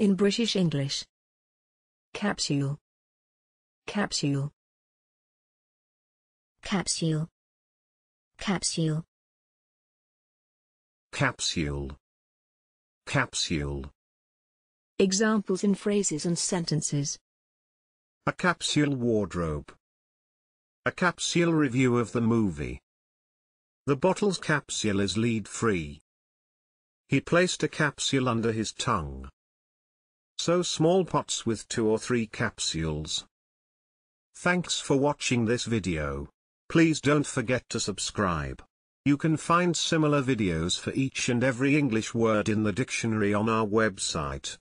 In British English. Capsule. Capsule. capsule capsule capsule capsule Examples in phrases and sentences. a capsule wardrobe a capsule review of the movie the bottle's capsule is lead free he placed a capsule under his tongue so small pots with two or three capsules thanks for watching this video Please don't forget to subscribe. You can find similar videos for each and every English word in the dictionary on our website.